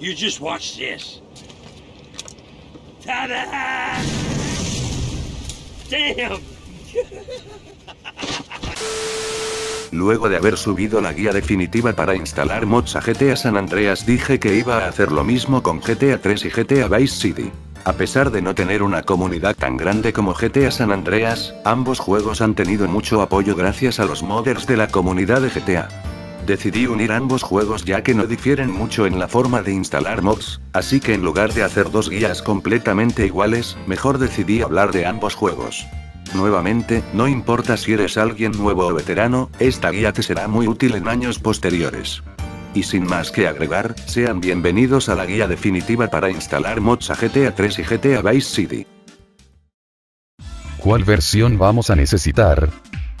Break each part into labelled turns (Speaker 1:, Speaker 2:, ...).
Speaker 1: You just watch this. Damn!
Speaker 2: Luego de haber subido la guía definitiva para instalar mods a GTA San Andreas dije que iba a hacer lo mismo con GTA 3 y GTA Vice City. A pesar de no tener una comunidad tan grande como GTA San Andreas, ambos juegos han tenido mucho apoyo gracias a los modders de la comunidad de GTA. Decidí unir ambos juegos ya que no difieren mucho en la forma de instalar mods, así que en lugar de hacer dos guías completamente iguales, mejor decidí hablar de ambos juegos. Nuevamente, no importa si eres alguien nuevo o veterano, esta guía te será muy útil en años posteriores. Y sin más que agregar, sean bienvenidos a la guía definitiva para instalar mods a GTA 3 y GTA Vice City.
Speaker 3: ¿Cuál versión vamos a necesitar?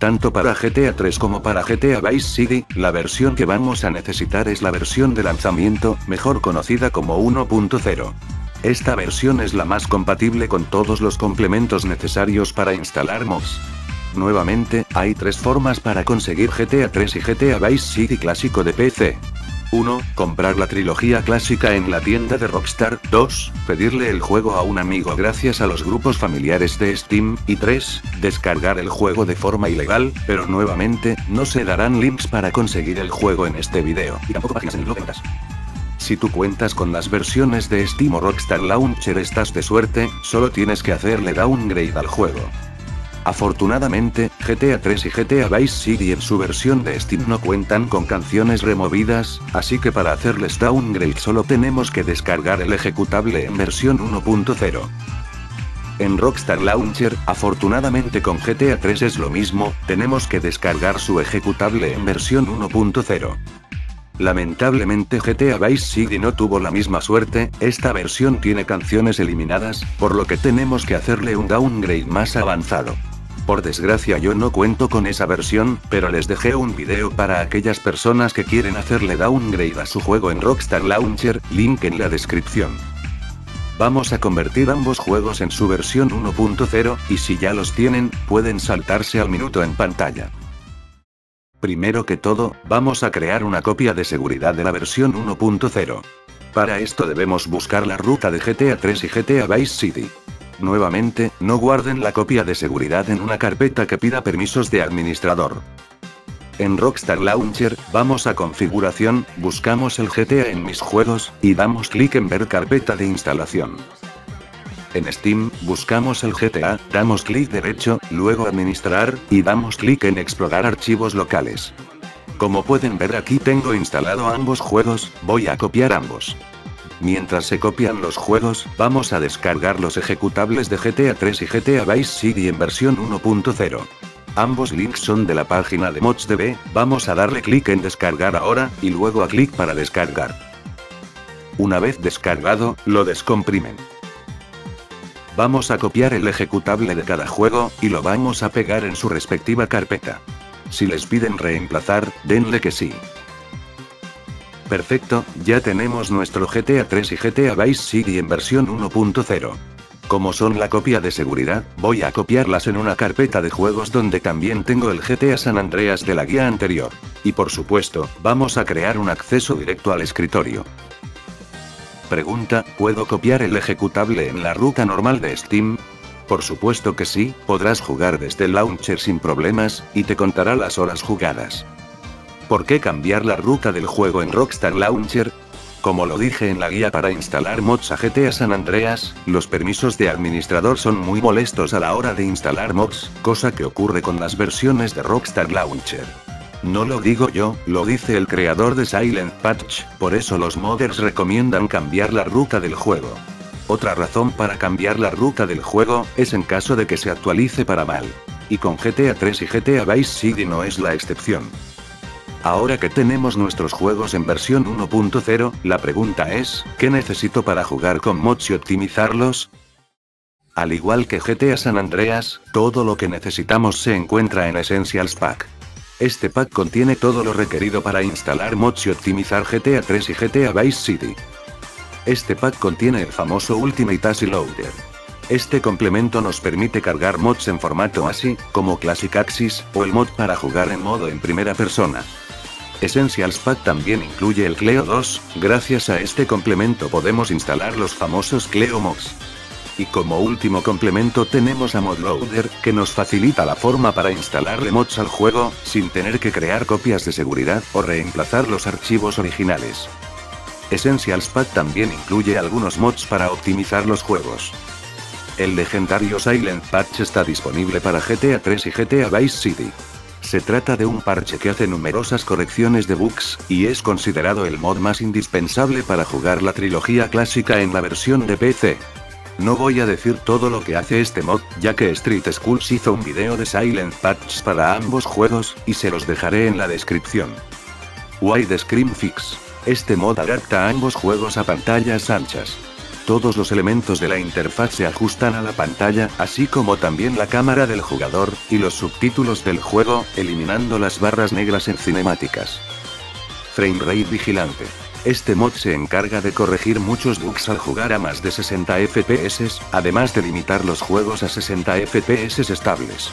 Speaker 2: Tanto para GTA 3 como para GTA Vice City, la versión que vamos a necesitar es la versión de lanzamiento, mejor conocida como 1.0. Esta versión es la más compatible con todos los complementos necesarios para instalar mods. Nuevamente, hay tres formas para conseguir GTA 3 y GTA Vice City clásico de PC. 1. Comprar la trilogía clásica en la tienda de Rockstar. 2. Pedirle el juego a un amigo gracias a los grupos familiares de Steam. Y 3. Descargar el juego de forma ilegal, pero nuevamente, no se darán links para conseguir el juego en este video. Y tampoco páginas en el blog de. Si tú cuentas con las versiones de Steam o Rockstar Launcher estás de suerte, solo tienes que hacerle downgrade al juego. Afortunadamente, GTA 3 y GTA Vice City en su versión de Steam no cuentan con canciones removidas, así que para hacerles downgrade solo tenemos que descargar el ejecutable en versión 1.0. En Rockstar Launcher, afortunadamente con GTA 3 es lo mismo, tenemos que descargar su ejecutable en versión 1.0. Lamentablemente GTA Vice City no tuvo la misma suerte, esta versión tiene canciones eliminadas, por lo que tenemos que hacerle un downgrade más avanzado. Por desgracia yo no cuento con esa versión, pero les dejé un video para aquellas personas que quieren hacerle downgrade a su juego en Rockstar Launcher, link en la descripción. Vamos a convertir ambos juegos en su versión 1.0, y si ya los tienen, pueden saltarse al minuto en pantalla. Primero que todo, vamos a crear una copia de seguridad de la versión 1.0. Para esto debemos buscar la ruta de GTA 3 y GTA Vice City. Nuevamente, no guarden la copia de seguridad en una carpeta que pida permisos de administrador. En Rockstar Launcher, vamos a configuración, buscamos el GTA en mis juegos, y damos clic en ver carpeta de instalación. En Steam, buscamos el GTA, damos clic derecho, luego administrar, y damos clic en explorar archivos locales. Como pueden ver aquí tengo instalado ambos juegos, voy a copiar ambos. Mientras se copian los juegos, vamos a descargar los ejecutables de GTA 3 y GTA Vice City en versión 1.0. Ambos links son de la página de ModsDB, vamos a darle clic en descargar ahora, y luego a clic para descargar. Una vez descargado, lo descomprimen. Vamos a copiar el ejecutable de cada juego, y lo vamos a pegar en su respectiva carpeta. Si les piden reemplazar, denle que sí. Perfecto, ya tenemos nuestro GTA 3 y GTA Vice City en versión 1.0. Como son la copia de seguridad, voy a copiarlas en una carpeta de juegos donde también tengo el GTA San Andreas de la guía anterior. Y por supuesto, vamos a crear un acceso directo al escritorio. Pregunta, ¿puedo copiar el ejecutable en la ruta normal de Steam? Por supuesto que sí, podrás jugar desde el launcher sin problemas, y te contará las horas jugadas. ¿Por qué cambiar la ruta del juego en Rockstar Launcher? Como lo dije en la guía para instalar mods a GTA San Andreas, los permisos de administrador son muy molestos a la hora de instalar mods, cosa que ocurre con las versiones de Rockstar Launcher. No lo digo yo, lo dice el creador de Silent Patch, por eso los modders recomiendan cambiar la ruta del juego. Otra razón para cambiar la ruta del juego, es en caso de que se actualice para mal. Y con GTA 3 y GTA Vice City no es la excepción. Ahora que tenemos nuestros juegos en versión 1.0, la pregunta es, ¿qué necesito para jugar con mods y optimizarlos? Al igual que GTA San Andreas, todo lo que necesitamos se encuentra en Essentials Pack. Este pack contiene todo lo requerido para instalar mods y optimizar GTA 3 y GTA Vice City. Este pack contiene el famoso Ultimate ASI Loader. Este complemento nos permite cargar mods en formato ASI, como Classic Axis, o el mod para jugar en modo en primera persona. Essentials Pack también incluye el Cleo 2, gracias a este complemento podemos instalar los famosos Cleo Mods. Y como último complemento tenemos a ModLoader, que nos facilita la forma para instalarle mods al juego, sin tener que crear copias de seguridad o reemplazar los archivos originales. Essentials Pack también incluye algunos mods para optimizar los juegos. El legendario Silent Patch está disponible para GTA 3 y GTA Vice City. Se trata de un parche que hace numerosas correcciones de bugs, y es considerado el mod más indispensable para jugar la trilogía clásica en la versión de PC. No voy a decir todo lo que hace este mod, ya que Street Schools hizo un video de Silent Patch para ambos juegos, y se los dejaré en la descripción. Wide Screen Fix. Este mod adapta ambos juegos a pantallas anchas. Todos los elementos de la interfaz se ajustan a la pantalla, así como también la cámara del jugador, y los subtítulos del juego, eliminando las barras negras en cinemáticas. Frame Rate Vigilante. Este mod se encarga de corregir muchos bugs al jugar a más de 60 FPS, además de limitar los juegos a 60 FPS estables.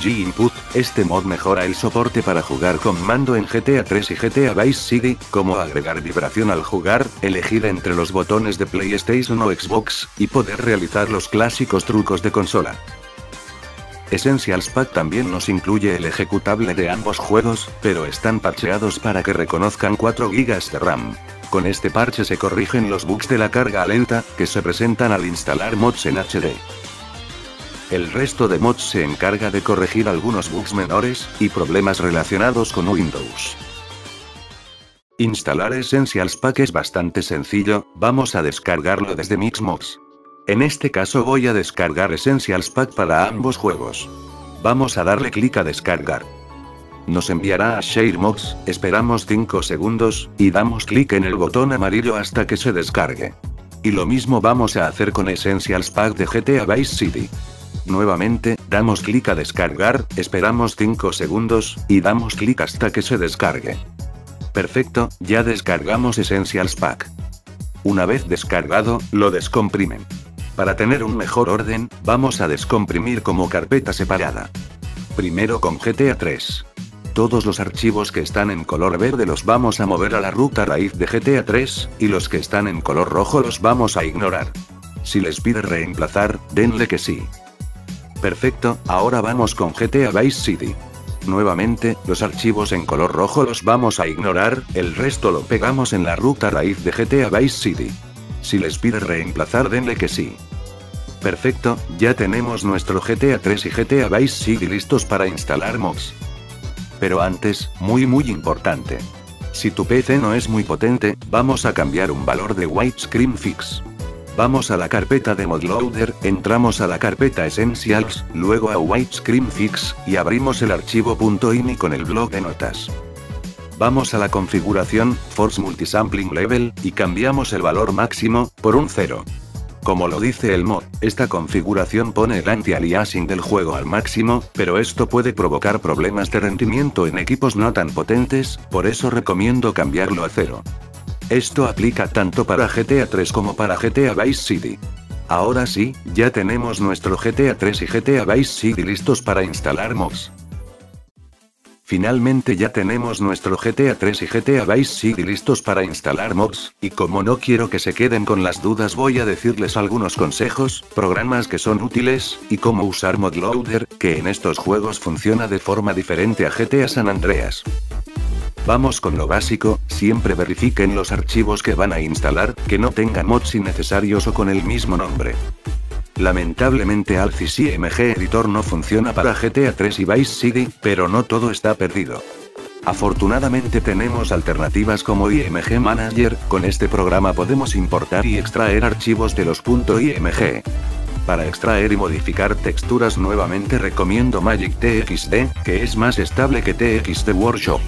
Speaker 2: G-Input, este mod mejora el soporte para jugar con mando en GTA 3 y GTA Vice City, como agregar vibración al jugar, elegir entre los botones de PlayStation o Xbox, y poder realizar los clásicos trucos de consola. Essentials Pack también nos incluye el ejecutable de ambos juegos, pero están parcheados para que reconozcan 4 GB de RAM. Con este parche se corrigen los bugs de la carga lenta, que se presentan al instalar mods en HD. El resto de mods se encarga de corregir algunos bugs menores, y problemas relacionados con Windows. Instalar Essentials Pack es bastante sencillo, vamos a descargarlo desde Mixmods. En este caso voy a descargar Essentials Pack para ambos juegos. Vamos a darle clic a descargar. Nos enviará a ShareMods, esperamos 5 segundos, y damos clic en el botón amarillo hasta que se descargue. Y lo mismo vamos a hacer con Essentials Pack de GTA Vice City. Nuevamente, damos clic a descargar, esperamos 5 segundos, y damos clic hasta que se descargue. Perfecto, ya descargamos Essentials Pack. Una vez descargado, lo descomprimen. Para tener un mejor orden, vamos a descomprimir como carpeta separada. Primero con GTA 3. Todos los archivos que están en color verde los vamos a mover a la ruta raíz de GTA 3, y los que están en color rojo los vamos a ignorar. Si les pide reemplazar, denle que sí. Perfecto, ahora vamos con GTA Vice City. Nuevamente, los archivos en color rojo los vamos a ignorar, el resto lo pegamos en la ruta raíz de GTA Vice City. Si les pide reemplazar denle que sí. Perfecto, ya tenemos nuestro GTA 3 y GTA Vice City listos para instalar mods. Pero antes, muy muy importante. Si tu PC no es muy potente, vamos a cambiar un valor de Widescreen Fix. Vamos a la carpeta de ModLoader, entramos a la carpeta Essentials, luego a Widescreen Fix, y abrimos el archivo .ini con el blog de notas. Vamos a la configuración, Force Multisampling Level, y cambiamos el valor máximo, por un 0. Como lo dice el mod, esta configuración pone el anti-aliasing del juego al máximo, pero esto puede provocar problemas de rendimiento en equipos no tan potentes, por eso recomiendo cambiarlo a 0. Esto aplica tanto para GTA 3 como para GTA Vice City. Ahora sí, ya tenemos nuestro GTA 3 y GTA Vice City listos para instalar mods. Finalmente ya tenemos nuestro GTA 3 y GTA Vice City listos para instalar mods, y como no quiero que se queden con las dudas voy a decirles algunos consejos, programas que son útiles, y cómo usar ModLoader, que en estos juegos funciona de forma diferente a GTA San Andreas. Vamos con lo básico, siempre verifiquen los archivos que van a instalar, que no tengan mods innecesarios o con el mismo nombre. Lamentablemente Alphys IMG Editor no funciona para GTA 3 y Vice City, pero no todo está perdido. Afortunadamente tenemos alternativas como IMG Manager, con este programa podemos importar y extraer archivos de los .img. Para extraer y modificar texturas nuevamente recomiendo Magic TXD, que es más estable que TXD Workshop.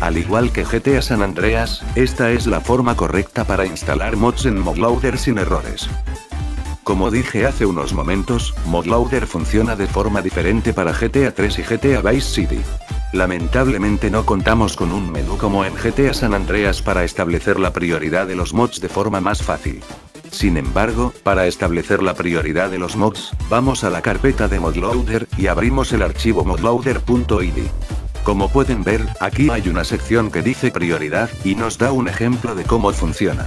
Speaker 2: Al igual que GTA San Andreas, esta es la forma correcta para instalar mods en ModLoader sin errores. Como dije hace unos momentos, ModLoader funciona de forma diferente para GTA 3 y GTA Vice City. Lamentablemente no contamos con un menú como en GTA San Andreas para establecer la prioridad de los mods de forma más fácil. Sin embargo, para establecer la prioridad de los mods, vamos a la carpeta de ModLoader, y abrimos el archivo modloader.id. Como pueden ver, aquí hay una sección que dice prioridad, y nos da un ejemplo de cómo funciona.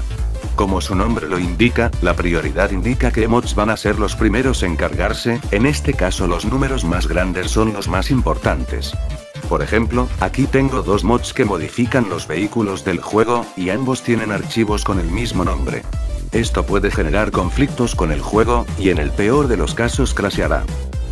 Speaker 2: Como su nombre lo indica, la prioridad indica que mods van a ser los primeros en cargarse, en este caso los números más grandes son los más importantes. Por ejemplo, aquí tengo dos mods que modifican los vehículos del juego, y ambos tienen archivos con el mismo nombre. Esto puede generar conflictos con el juego, y en el peor de los casos crasheará.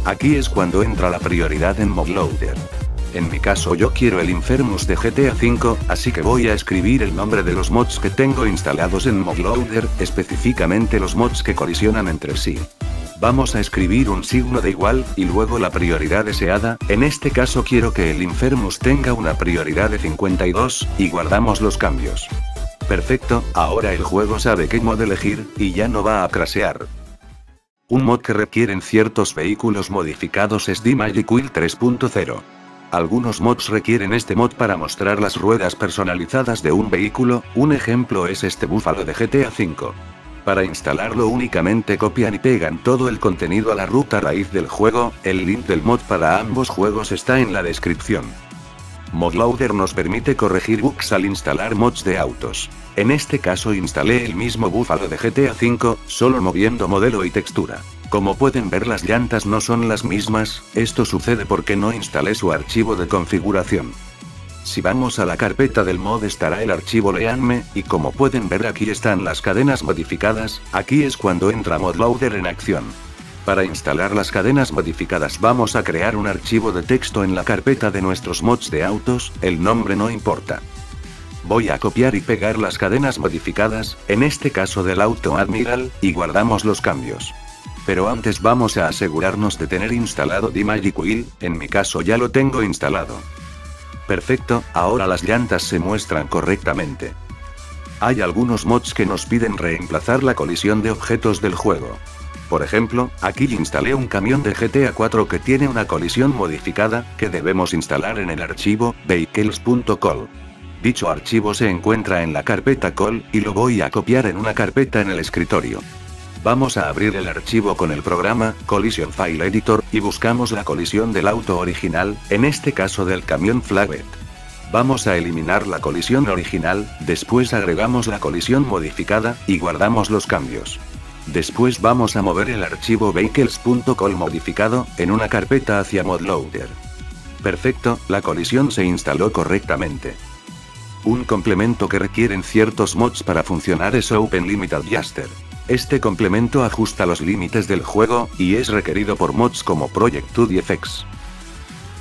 Speaker 2: Aquí es cuando entra la prioridad en ModLoader. En mi caso yo quiero el Infernus de GTA V, así que voy a escribir el nombre de los mods que tengo instalados en ModLoader, específicamente los mods que colisionan entre sí. Vamos a escribir un signo de igual, y luego la prioridad deseada, en este caso quiero que el Infernus tenga una prioridad de 52, y guardamos los cambios. Perfecto, ahora el juego sabe qué mod elegir, y ya no va a crasear. Un mod que requieren ciertos vehículos modificados es D-Magic Wheel 3.0. Algunos mods requieren este mod para mostrar las ruedas personalizadas de un vehículo, un ejemplo es este búfalo de GTA V. Para instalarlo únicamente copian y pegan todo el contenido a la ruta raíz del juego, el link del mod para ambos juegos está en la descripción. ModLoader nos permite corregir bugs al instalar mods de autos. En este caso instalé el mismo búfalo de GTA V, solo moviendo modelo y textura. Como pueden ver las llantas no son las mismas, esto sucede porque no instalé su archivo de configuración. Si vamos a la carpeta del mod estará el archivo leanme, y como pueden ver aquí están las cadenas modificadas, aquí es cuando entra ModLoader en acción. Para instalar las cadenas modificadas vamos a crear un archivo de texto en la carpeta de nuestros mods de autos, el nombre no importa. Voy a copiar y pegar las cadenas modificadas, en este caso del auto Admiral, y guardamos los cambios. Pero antes vamos a asegurarnos de tener instalado Wheel, en mi caso ya lo tengo instalado. Perfecto, ahora las llantas se muestran correctamente. Hay algunos mods que nos piden reemplazar la colisión de objetos del juego. Por ejemplo, aquí instalé un camión de GTA 4 que tiene una colisión modificada, que debemos instalar en el archivo, vehicles.col. Dicho archivo se encuentra en la carpeta col, y lo voy a copiar en una carpeta en el escritorio. Vamos a abrir el archivo con el programa, Collision File Editor, y buscamos la colisión del auto original, en este caso del camión Flagbed. Vamos a eliminar la colisión original, después agregamos la colisión modificada, y guardamos los cambios. Después vamos a mover el archivo vehicles.col modificado, en una carpeta hacia ModLoader. Perfecto, la colisión se instaló correctamente. Un complemento que requieren ciertos mods para funcionar es Open Limit Adjuster. Este complemento ajusta los límites del juego, y es requerido por mods como Project 2DFX.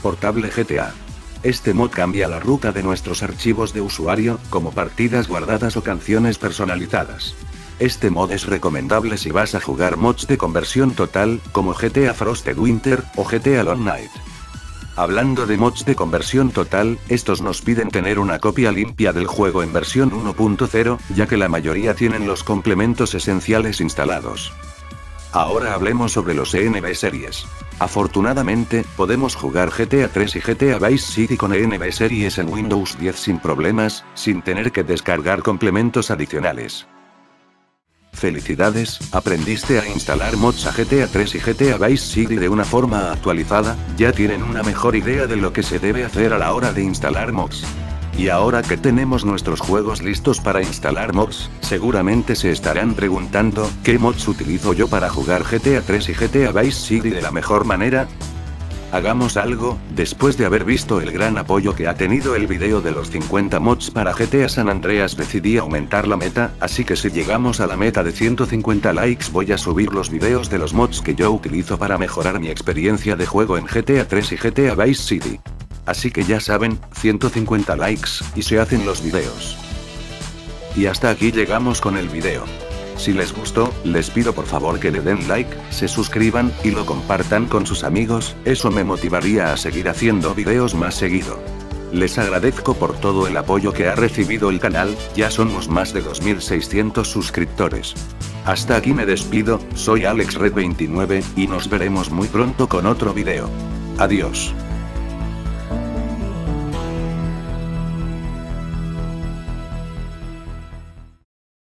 Speaker 2: Portable GTA. Este mod cambia la ruta de nuestros archivos de usuario, como partidas guardadas o canciones personalizadas. Este mod es recomendable si vas a jugar mods de conversión total, como GTA Frosted Winter, o GTA Long Night. Hablando de mods de conversión total, estos nos piden tener una copia limpia del juego en versión 1.0, ya que la mayoría tienen los complementos esenciales instalados. Ahora hablemos sobre los ENB Series. Afortunadamente, podemos jugar GTA 3 y GTA Vice City con ENB Series en Windows 10 sin problemas, sin tener que descargar complementos adicionales. Felicidades, aprendiste a instalar mods a GTA 3 y GTA Vice City de una forma actualizada, ya tienen una mejor idea de lo que se debe hacer a la hora de instalar mods. Y ahora que tenemos nuestros juegos listos para instalar mods, seguramente se estarán preguntando, ¿qué mods utilizo yo para jugar GTA 3 y GTA Vice City de la mejor manera? Hagamos algo, después de haber visto el gran apoyo que ha tenido el video de los 50 mods para GTA San Andreas decidí aumentar la meta, así que si llegamos a la meta de 150 likes voy a subir los videos de los mods que yo utilizo para mejorar mi experiencia de juego en GTA 3 y GTA Vice City. Así que ya saben, 150 likes, y se hacen los videos. Y hasta aquí llegamos con el video. Si les gustó, les pido por favor que le den like, se suscriban, y lo compartan con sus amigos, eso me motivaría a seguir haciendo videos más seguido. Les agradezco por todo el apoyo que ha recibido el canal, ya somos más de 2600 suscriptores. Hasta aquí me despido, soy AlexRed29, y nos veremos muy pronto con otro video. Adiós.